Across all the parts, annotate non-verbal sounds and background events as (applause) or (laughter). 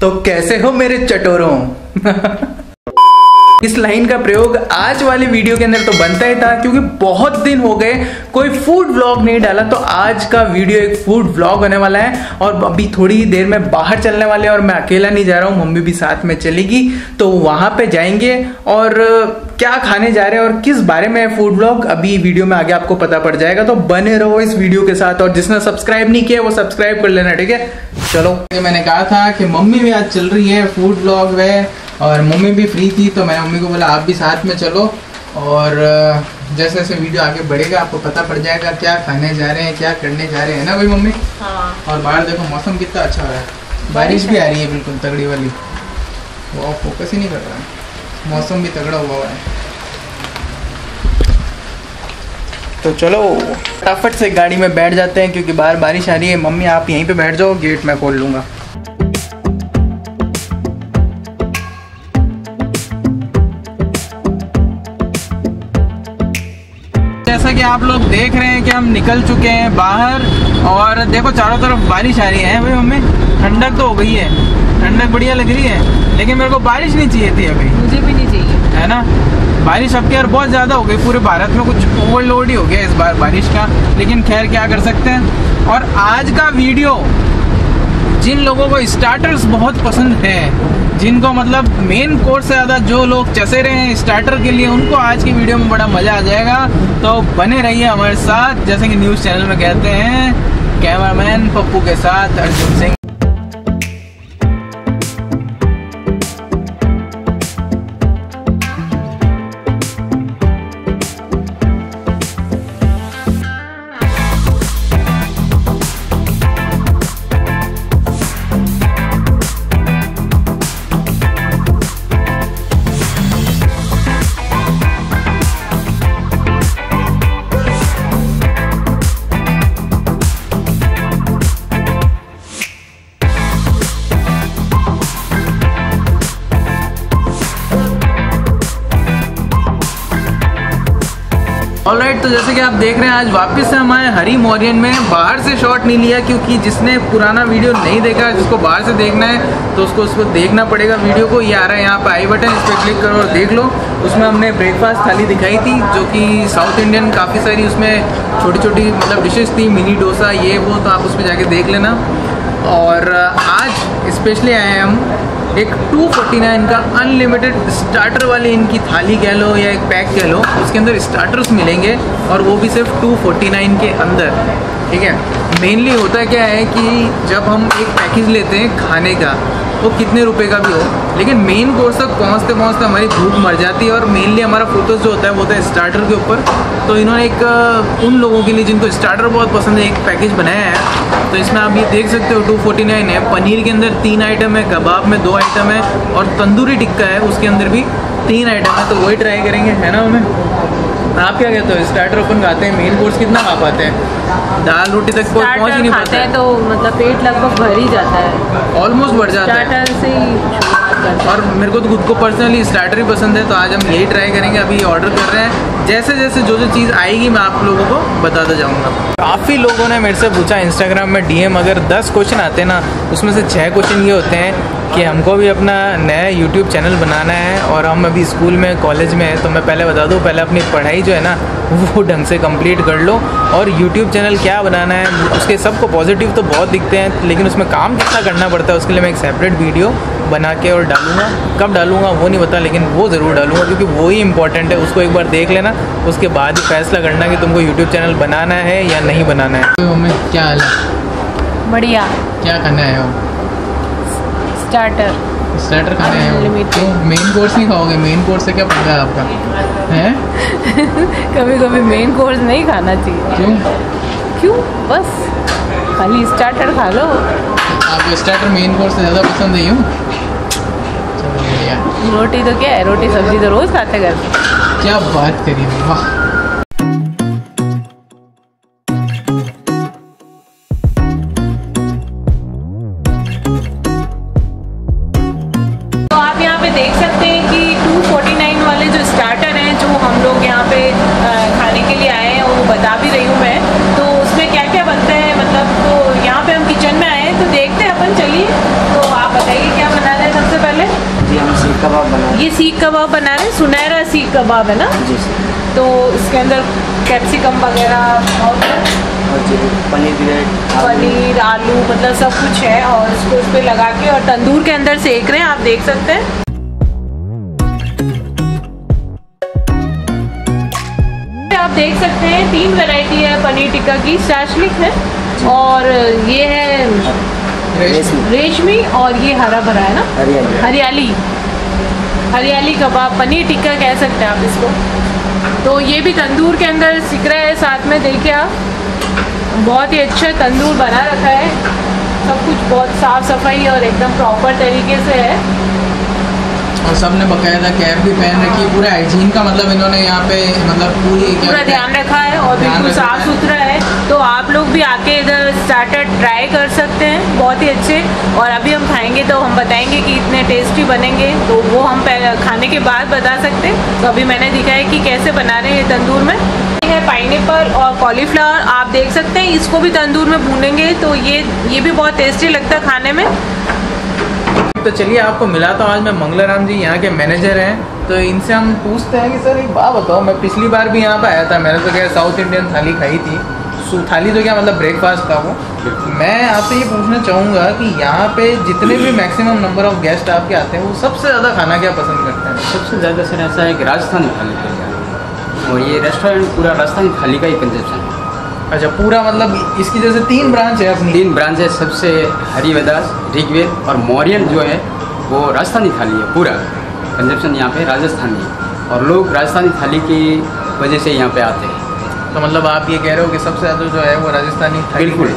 तो कैसे हो मेरे चटोरों? (laughs) इस लाइन का प्रयोग आज वाली वीडियो के अंदर तो बनता ही था, क्योंकि बहुत दिन हो गए, कोई फ़ूड व्लॉग नहीं डाला तो आज का वीडियो एक फ़ूड व्लॉग होने वाला है, और अभी थोड़ी ही देर में बाहर चलने वाले हैं, और मैं अकेला नहीं जा रहा हूँ, मम्मी भी साथ में चलेगी तो वहाँ पे जाएँगे, और क्या खाने जा रहे हैं, और किस बारे में फ़ूड व्लॉग अभी वीडियो में आगे आपको पता पड़ जाएगा तो बने रहो इस वीडियो के साथ, और जिसने सब्सक्राइब नहीं किया वो सब्सक्राइब कर लेना, ठीक है? चलो मैंने कहा था कि मम्मी भी आज चल रही है फ़ूड व्लॉग में और मम्मी भी फ्री थी तो मैंने मम्मी को बोला आप भी साथ में चलो। और जैसे जैसे वीडियो आगे बढ़ेगा आपको पता पड़ जाएगा क्या खाने जा रहे हैं क्या करने जा रहे हैं ना भाई मम्मी? हाँ। और बाहर देखो मौसम कितना अच्छा हो रहा है। बारिश भी आ रही है बिल्कुल तगड़ी वाली। वो फोकस ही नहीं कर रहा है। मौसम भी तगड़ा हुआ हुआ है। तो चलो फटाफट से गाड़ी में बैठ जाते हैं क्योंकि बाहर बारिश आ रही है। मम्मी आप यहीं पे बैठ जाओ गेट मैं खोल लूँगा। आप लोग देख रहे हैं कि हम निकल चुके हैं बाहर और देखो चारों तरफ़ बारिश आ रही है। भाई मम्मी ठंडक तो हो गई है। ठंडक बढ़िया लग रही है लेकिन मेरे को बारिश नहीं चाहिए थी अभी। मुझे भी नहीं चाहिए। है ना? बारिश अब यार बहुत ज़्यादा हो गई पूरे भारत में कुछ ओवरलोड ही हो गया इस बार बारिश का। लेकिन खैर क्या कर सकते हैं? और आज का वीडियो जिन लोगों को स्टार्टर्स बहुत पसंद है जिनको मतलब मेन कोर्स से ज़्यादा जो लोग चसे रहे हैं स्टार्टर के लिए, उनको आज की वीडियो में बड़ा मज़ा आ जाएगा। तो बने रहिए हमारे साथ, जैसे कि न्यूज़ चैनल में कहते हैं कैमरामैन पप्पू के साथ, अर्जुन सिंह। तो जैसे कि आप देख रहे हैं, आज वापस से हम आए हरी मॉरियन में। बाहर से शॉट नहीं लिया, क्योंकि जिसने पुराना वीडियो नहीं देखा, जिसको बाहर से देखना है तो उसको उसको देखना पड़ेगा वीडियो को। ये आ रहा है यहाँ पे आई बटन इस पर क्लिक करो और देख लो। उसमें हमने ब्रेकफास्ट थाली दिखाई थी, जो कि साउथ इंडियन काफ़ी सारी उसमें छोटी छोटी मतलब डिशेज थी मिनी डोसा, ये वो तो आप उसमें जाके देख लेना। और, आज स्पेशली आए हैं हम एक 249 का अनलिमिटेड स्टार्टर वाली इनकी थाली कह लो या एक पैक कह लो, उसके अंदर स्टार्टर्स मिलेंगे और वो भी सिर्फ़ 249 के अंदर। ठीक है? मेनली होता क्या है कि जब हम एक पैकेज लेते हैं खाने का, वो कितने रुपए का भी हो, लेकिन मेन कोर्स तक पहुँचते पहुँचते हमारी भूख मर जाती है और मेनली हमारा फोकस जो होता है वो होता है स्टार्टर के ऊपर। तो इन्होंने एक, उन लोगों के लिए जिनको स्टार्टर बहुत पसंद है, एक पैकेज बनाया है। तो इसमें आप ये देख सकते हो टू फोर्टी नाइन है। पनीर के अंदर तीन आइटम है कबाब में दो आइटम है और तंदूरी टिक्का है उसके अंदर भी तीन आइटम है। तो वही ट्राई करेंगे है ना हमें? आप क्या कहते हो स्टार्टर ओपन खाते हैं मेन कोर्स कितना खा पाते हैं? दाल रोटी तक पहुँच ही नहीं पाते। हैं तो मतलब पेट लगभग भर ही जाता है। ऑलमोस्ट भर जाता है। स्टार्टर से ही और मेरे को तो खुद को पर्सनली स्टार्टर ही पसंद है तो आज हम यही ट्राई करेंगे, अभी ऑर्डर कर रहे हैं। जैसे जैसे जो जो चीज़ आएगी, मैं आप लोगों को बताता जाऊँगा। काफ़ी लोगों ने मेरे से पूछा इंस्टाग्राम में डीएम अगर 10 क्वेश्चन आते हैं ना, उसमें से छः क्वेश्चन ये होते हैं कि हमको भी अपना नया यूट्यूब चैनल बनाना है, और हम अभी स्कूल में कॉलेज में हैं तो मैं पहले बता दूँ, पहले अपनी पढ़ाई जो है ना, वो ढंग से कंप्लीट कर लो। और यूट्यूब चैनल क्या बनाना है, उसके सबको पॉजिटिव तो बहुत दिखते हैं, लेकिन उसमें काम कितना करना पड़ता है, उसके लिए मैं एक सेपरेट वीडियो बना के और डालूँगा। कब डालूँगा वो नहीं पता लेकिन वो ज़रूर डालूँगा क्योंकि वो ही इंपॉर्टेंट है। उसको एक बार देख लेना। उसके बाद ही फैसला करना कि तुमको यूट्यूब चैनल बनाना है या नहीं बनाना है। मम्मी क्या हाल है? बढ़िया। क्या करना है हो? स्टार्टर स्टार्टर खाने आए हो? मेन कोर्स नहीं खाओगे? मेन कोर्स से क्या रहा है आपका? हैं? कभी कभी मेन कोर्स नहीं खाना चाहिए। क्यों? क्यों? बस। खाली स्टार्टर खा लो। आपको स्टार्टर मेन कोर्स से ज़्यादा पसंद है? रोटी तो क्या है? रोटी सब्ज़ी तो रोज़ खाते घर क्या बात करी वाह। कबाब बना रहे हैं सुनहरा सीख कबाब है ना? जी तो इसके अंदर कैप्सिकम वगैरह और पनीर पनीर आलू मतलब सब कुछ है और इसको इस पे लगा के और तंदूर के अंदर सेक रहे हैं आप देख सकते हैं। आप देख सकते हैं तीन वैरायटी है पनीर टिक्का की स्टैशलिक है और ये है रेशमी। रेशमी और ये हरा भरा है ना? हरियाली। हरियाली कबाब पनीर टिक्का कह सकते हैं आप इसको। तो ये भी तंदूर के अंदर सिक रहा है साथ में देखिए आप। बहुत ही अच्छा तंदूर बना रखा है। सब कुछ बहुत साफ़ सफ़ाई और एकदम प्रॉपर तरीके से है। और सबने बकायदा कैप भी पहन रखी है। पूरा हाइजीन का मतलब इन्होंने यहाँ पे मतलब पूरी पूरा ध्यान रखा और बिल्कुल साफ़ सुथरा है तो आप लोग भी आके इधर स्टार्टर ट्राई कर सकते हैं बहुत ही अच्छे। और अभी हम खाएँगे तो हम बताएँगे कि इतने टेस्टी बनेंगे तो वो हम खाने के बाद बता सकते हैं। तो अभी मैंने दिखाया कि कैसे बना रहे हैं तंदूर में। ये है पाइनएप्पल और कॉलीफ्लावर आप देख सकते हैं इसको भी तंदूर में भूनेंगे तो ये ये भी बहुत टेस्टी लगता है खाने में। तो चलिए आपको मिला तो आज मैं मंगलाराम जी यहाँ के मैनेजर हैं। तो इनसे हम पूछते हैं कि सर एक बात बताओ मैं पिछली बार भी यहाँ पर आया था मैंने तो क्या साउथ इंडियन थाली खाई थी। सु थाली तो क्या मतलब ब्रेकफास्ट था वो? मैं आपसे ये पूछना चाहूँगा कि यहाँ पे जितने भी मैक्सिमम नंबर ऑफ़ गेस्ट आपके आते हैं वो सबसे ज़्यादा खाना क्या पसंद करते हैं? सबसे ज़्यादा सर ऐसा है कि राजस्थानी थाली का और ये रेस्टोरेंट पूरा राजस्थानी थाली का ही कंसेप्शन है। अच्छा पूरा मतलब इसकी जैसे तीन ब्रांच है अपनी। तीन ब्रांच है सबसे हरिवेदास ऋग्वेद और मौर्यन जो है वो राजस्थानी थाली है पूरा। कंसेप्शन यहाँ पे राजस्थानी और लोग राजस्थानी थाली की वजह से यहाँ पे आते हैं। तो मतलब आप ये कह रहे हो कि सबसे ज़्यादा जो है वो राजस्थानी थाली बिल्कुल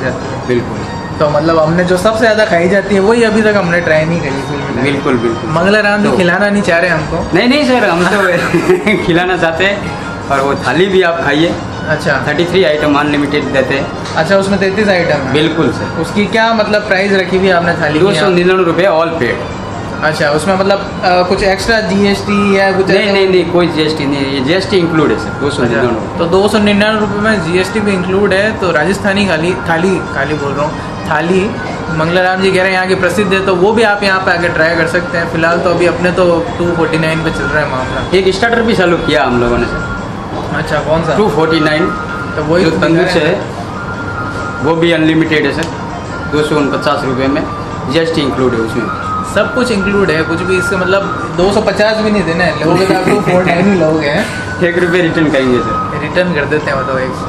बिल्कुल। तो मतलब हमने जो सबसे ज़्यादा खाई जाती है वही अभी तक हमने ट्राई नहीं करी। बिल्कुल बिल्कुल। मंगलाराम जी तो- खिलाना नहीं चाह रहे हमको। नहीं नहीं सर हम तो (laughs) खिलाना चाहते हैं। और वो थाली भी आप खाइए। अच्छा। थर्टी थ्री आइटम अनलिमिटेड देते हैं। अच्छा उसमें तैतीस आइटम बिल्कुल सर उसकी क्या मतलब प्राइस रखी हुई है आपने थाली दो सौ निन्यानवे रुपये ऑल पेड अच्छा उसमें मतलब अ, कुछ एक्स्ट्रा जीएसटी या कुछ नहीं नहीं नहीं कोई जीएसटी नहीं है। ये जीएसटी इंक्लूड है सर दो सौ अच्छा, तो दो सौ निन्यानवे रुपये में जीएसटी भी इंक्लूड है तो राजस्थानी खाली थाली खाली बोल रहा हूँ थाली मंगलाराम जी कह रहे हैं यहाँ की प्रसिद्ध है तो वो भी आप यहाँ पे आके ट्राई कर सकते हैं। फ़िलहाल तो अभी अपने तो टू फोर्टी नाइन पे चल रहा है मामला। एक स्टार्टर भी चालू किया हम लोगों ने सर अच्छा कौन सा? टू फोर्टी नाइन तो वही जो तो तंदूर से है। वो भी अनलिमिटेड है सर दो सौ उनपचास रुपये में जीएसटी इंक्लूड है उसमें। सब कुछ इंक्लूड है कुछ भी इससे मतलब 250 भी नहीं देना है। लोगे तो आप फोर नाइन ही लोगे हैं। एक रुपये रिटर्न करेंगे सर। रिटर्न कर देते हैं मतलब एक।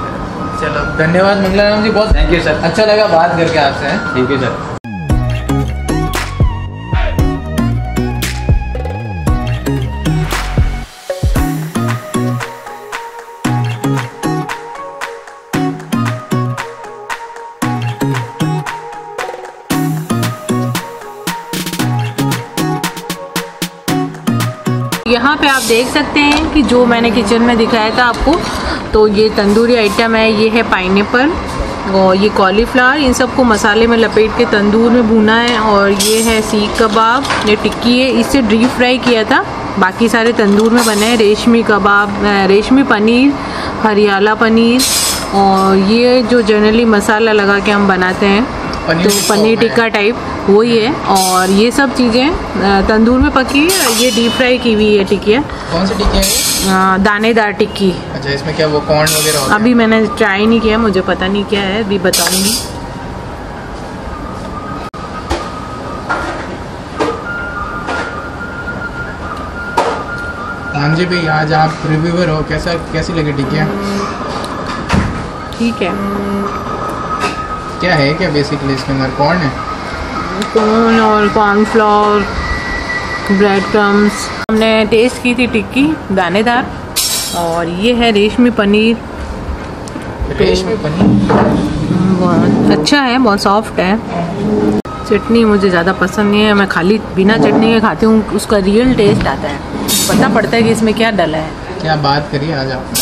चलो धन्यवाद मंगला राम जी बहुत थैंक यू सर अच्छा लगा बात करके आपसे। थैंक यू सर देख सकते हैं कि जो मैंने किचन में दिखाया था आपको तो ये तंदूरी आइटम है, ये है पाइनएप्पल और ये कॉलीफ्लावर इन सबको मसाले में लपेट के तंदूर में भुना है और ये है सीख कबाब, ये टिक्की है, इसे डीप फ्राई किया था, बाकी सारे तंदूर में बने हैं, रेशमी कबाब रेशमी पनीर, हरियाला पनीर और ये जो जनरली मसाला लगा के हम बनाते हैं। पनीर तो पनीर टिक्का टाइप वही है। और ये सब चीज़ें तंदूर में पकी है ये डीप फ्राई की हुई है टिक्किया कौन सी टिक्की है दानेदार टिक्की। अच्छा इसमें क्या वो कॉर्न वगैरह अभी मैंने ट्राई नहीं किया मुझे पता नहीं क्या है अभी बताऊँगी। जी भाई आज आप रिव्यूअर हो कैसा कैसी लगी टिक्कियाँ? ठीक है। क्या है क्या बेसिकली इसके अंदर कॉर्न है? कॉर्न और कॉर्नफ्लोर ब्रेड क्रम्स हमने टेस्ट की थी टिक्की दानेदार और ये है रेशमी पनीर। रेशमी पनीर? बहुत अच्छा है बहुत सॉफ्ट है। चटनी मुझे ज़्यादा पसंद नहीं है मैं खाली बिना चटनी के खाती हूँ उसका रियल टेस्ट आता है। पता पड़ता है कि इसमें क्या डला है। क्या बात करिए आज आप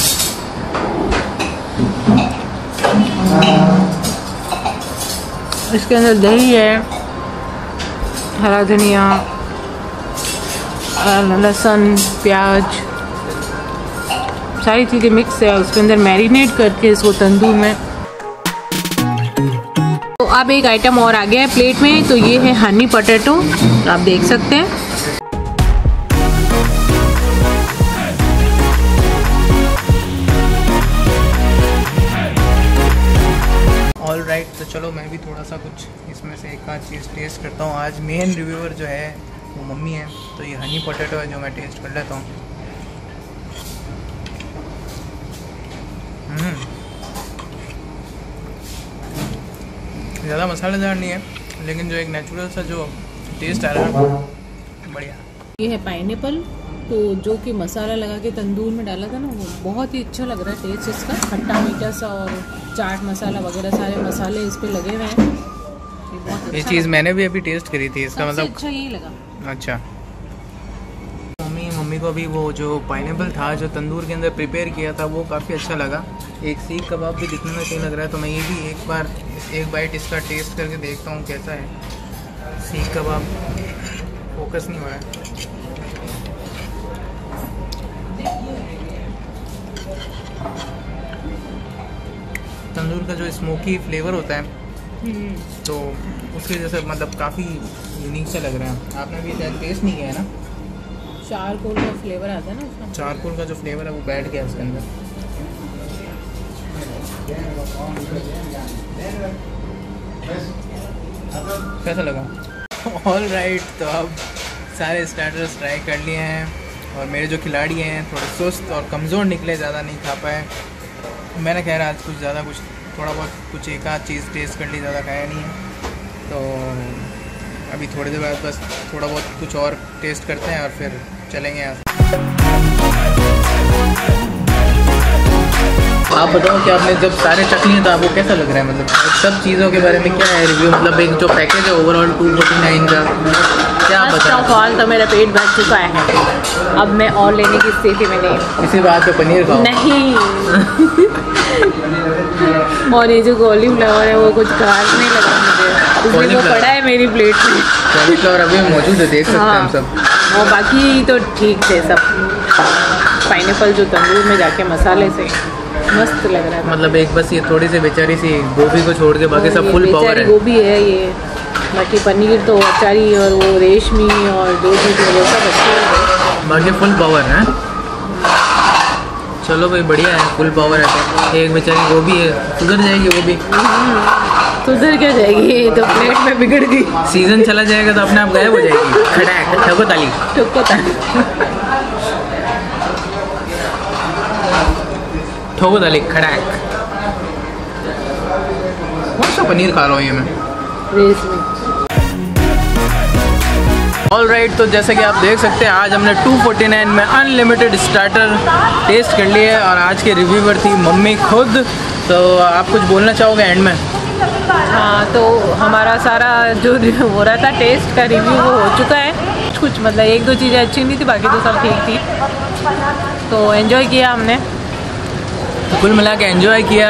इसके अंदर दही है, हरा धनिया लहसुन, प्याज, सारी चीज़ें मिक्स है उसके अंदर मैरिनेट करके इसको तंदूर में। तो अब एक आइटम और आ गया है प्लेट में तो ये है हनी पटेटो आप देख सकते हैं। चलो, मैं भी थोड़ा सा कुछ इसमें से एक आध चीज़ टेस्ट करता हूँ। आज मेन रिव्यूअर जो है, वो मम्मी है तो ये हनी पोटैटो है जो मैं टेस्ट कर लेता हूँ। हम्म। ज़्यादा मसालेदार नहीं है, लेकिन जो एक नेचुरल सा जो टेस्ट आ रहा है बढ़िया। ये है पाइनएप्पल तो जो कि मसाला लगा के तंदूर में डाला था ना वो बहुत ही अच्छा लग रहा है टेस्ट इसका। खट्टा मीठा सा और चाट मसाला वगैरह सारे मसाले इस पर लगे हुए हैं। ये अच्छा चीज़ मैंने भी अभी टेस्ट करी थी इसका मतलब अच्छा यही लगा। अच्छा। मम्मी मम्मी को अभी वो जो पाइनएप्पल था जो तंदूर के अंदर प्रिपेयर किया था वो काफ़ी अच्छा लगा। एक सीख कबाब भी दिखने में सही लग रहा है तो मैं ये भी एक बार एक बाइट इसका टेस्ट करके देखता हूँ कैसा है। सीख कबाब फोकस नहीं हो रहा है। तंदूर का जो स्मोकी फ्लेवर होता है तो उसकी वजह से मतलब काफ़ी यूनिक सा लग रहा है। आपने भी शायद टेस्ट नहीं किया है ना? चारकोल का फ्लेवर आता है ना चारकोल का जो फ्लेवर है वो बैठ गया उसके अंदर। कैसा लगा? ऑल राइट तो अब सारे स्टार्टर्स ट्राई कर लिए हैं। और मेरे जो खिलाड़ी हैं थोड़े सुस्त और कमज़ोर निकले, ज़्यादा नहीं खा पाए। मैंने कह रहा आज कुछ ज़्यादा कुछ, थोड़ा बहुत कुछ एक आध चीज़ टेस्ट कर ली, ज़्यादा खाया नहीं है। तो अभी थोड़ी देर बाद बस थोड़ा बहुत कुछ और टेस्ट करते हैं और फिर चलेंगे यहाँ आप बताओ कि आपने जब सारे चख लिए तो आपको कैसा लग रहा है? मतलब सब चीज़ों के बारे में क्या है रिव्यू मतलब एक जो पैकेज है ओवरऑल टू फोर्टी नाइन का क्या ऑफ़ ऑल तो मेरा पेट भर चुका है। अब मैं और लेने की स्थिति में नहीं इसी बात पे पनीर खाओ। नहीं। और ये जो गोली फ्लावर है वो कुछ खास नहीं लगा मुझे। इसलिए वो पड़ा है मेरी प्लेट में। गोली फ्लावर अभी मौजूद है देख सकते हैं हम हाँ। सब। और बाकी तो ठीक थे सब। पाइनएप्पल जो तंदूर में जाके मसाले से। मस्त लग रहा था। मतलब एक बस ये थोड़ी सी बेचारी सी गोभी को छोड़ के बाकी सब फुल पावर है। गोभी है ये। बाकी पनीर तो अचारी और वो रेशमी और दो चीज़ें वो सब अच्छे बाकी फुल पावर है। चलो भाई बढ़िया है फुल पावर है। तो एक बेचारी गोभी है। सुधर जाएगी वो भी। सुधर क्या जाएगी? तो प्लेट में बिगड़ गई। सीज़न चला जाएगा तो अपने आप गायब हो जाएगी। खड़ाक ठको ताली ठुक्को ताली ठोको ताली खड़ाक कौन सा पनीर खा रहा हूँ ये मैं ऑल राइट right, तो जैसे कि आप देख सकते हैं आज हमने 249 में अनलिमिटेड स्टार्टर टेस्ट कर लिए और आज के रिव्यूवर थी मम्मी खुद। तो आप कुछ बोलना चाहोगे एंड में? हाँ तो हमारा सारा जो (laughs) हो रहा था टेस्ट का रिव्यू वो हो चुका है। कुछ मतलब एक दो चीज़ें अच्छी नहीं थी बाकी तो सब ठीक थी। तो एंजॉय किया हमने। कुल मिला के एंजॉय किया,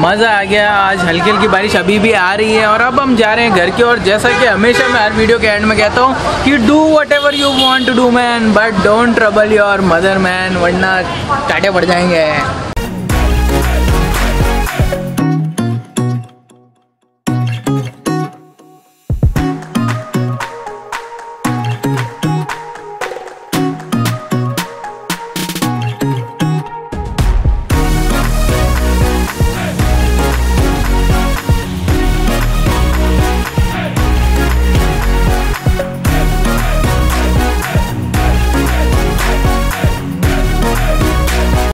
मज़ा आ गया। आज हल्की हल्की बारिश अभी भी आ रही है और अब हम जा रहे हैं घर की और जैसा कि हमेशा मैं हर वीडियो के एंड में कहता हूँ कि do whatever you want to do man but don't trouble your mother man वरना टाटे पड़ जाएँगे।